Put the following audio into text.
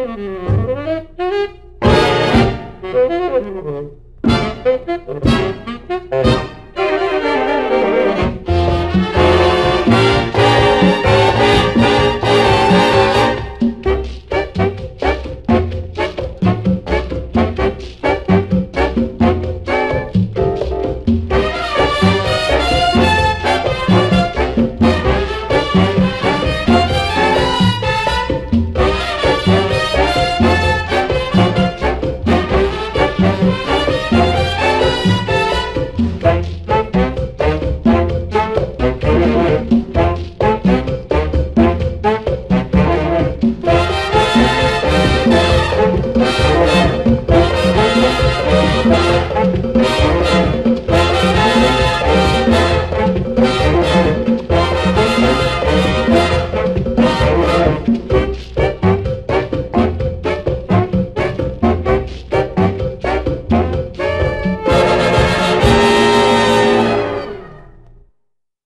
Mm-hmm.